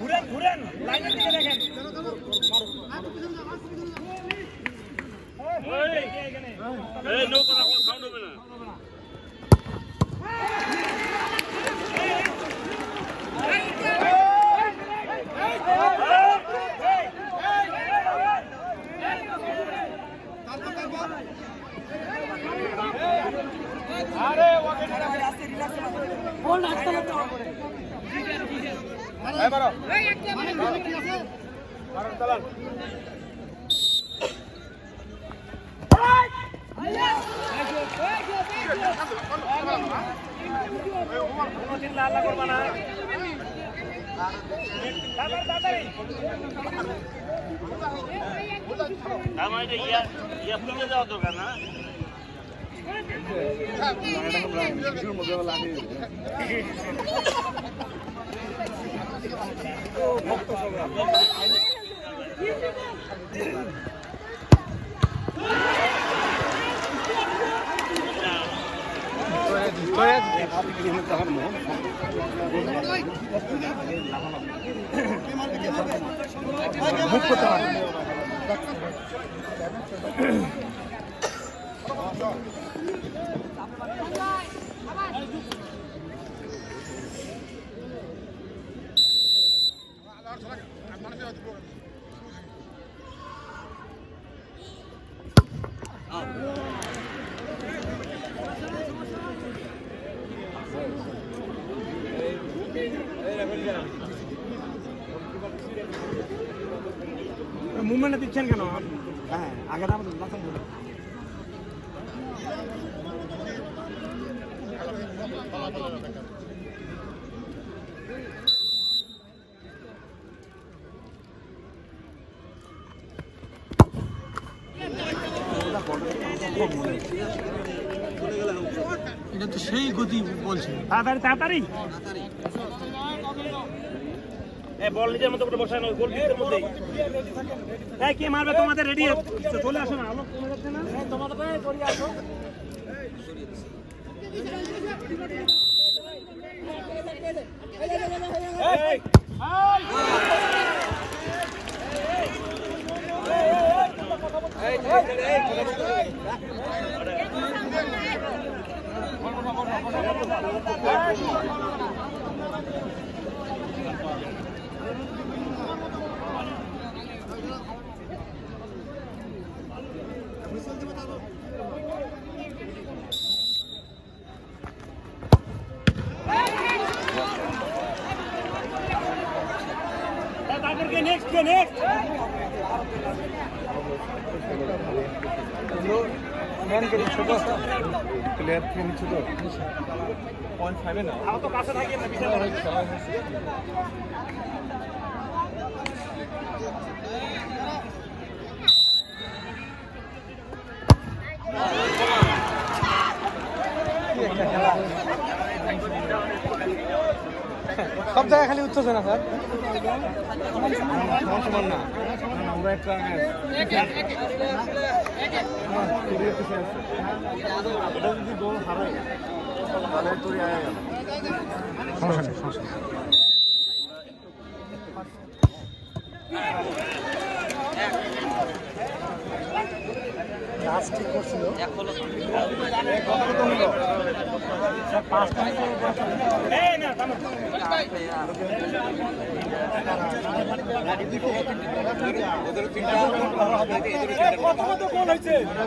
ঘুরেন ঘুরেন লাইনের দিকে দেখেন এই নৌকা রাখো সাউন্ড হবে না भक्त सगळं हाँ। লাল করবা না তাড়াতাড়ি, তাড়াতাড়ি। আমার এটা ইয়া ইয়া ফুটে মুভমেন্টটা দিচ্ছেন কেন? হ্যাঁ আগে না। এটা তো সেই গতি বলছে। তাড়াতাড়ি। তাড়াতাড়ি। বল নিজের মতো করে বসানো গোল কিকের মধ্যে এই কে মারবে তোমাদের রেডি চলে আসো না আলো কমে যাচ্ছে না তোমাদের চলে আসো এই প্লেয়ার থেকে নিচ্ছে তো পয়েন্ট ফাইভে না আমার তো কাছে থাকি না বিশাল সব জায়গায় খালি উত্তেজনা স্যার। না আমরা একটা সমস্যা নেই সমস্যা নেই। লাস্ট ঠিক করছিল।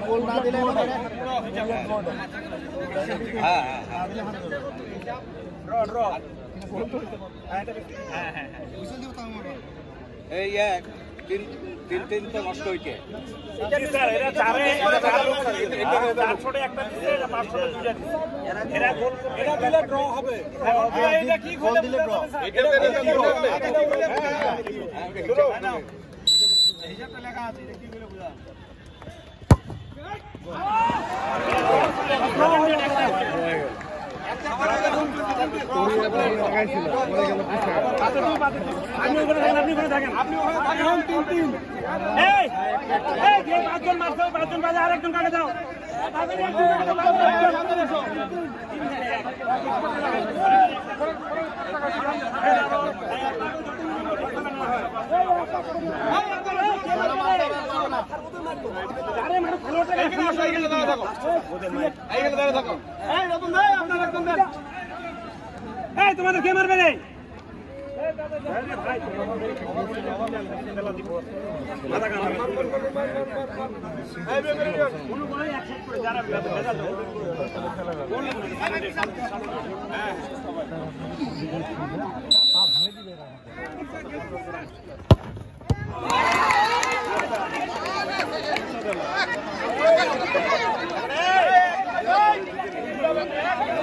গোল না দিলে হ্যাঁ হ্যাঁ হ্যাঁ এক। তিন তিন তিন তো নষ্ট হইছে। জি স্যার এরা চারে এরা চার লোক স্যার এটা চার ছোটে একটা দিছে এটা পাঁচ ছোটে দুইটা দিছে। এরা গোল এটা দিলে ড্র হবে। এটা কি গোল দিলে ড্র এটা দিলে ড্র হবে। হিসাবটা লেখা আছে কি বলে বুঝা একটা আপনি ওখানে থাকেন আপনি ওখানে থাকেন আপনি ওখানে থাকেন তিন তিন এই এই যে পাঁচজন মারছে পাঁচজন বাজে আরেকজন কাটে এই তোমাদের কে মারবে Hey!